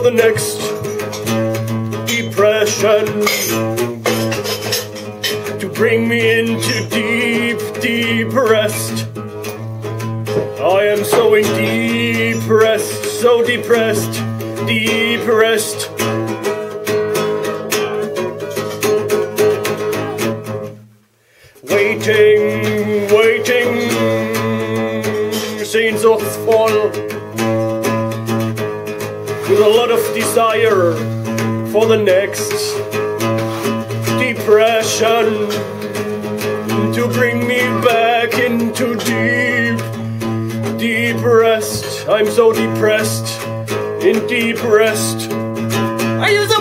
the next depression to bring me into deep, deep rest. I am so rest, so depressed, deep rest. Waiting, waiting, sehnsuchtsvoll, with a lot of desire for the next depression to bring me back into deep, deep rest. I'm so depressed, in deep rest. Ayaw sa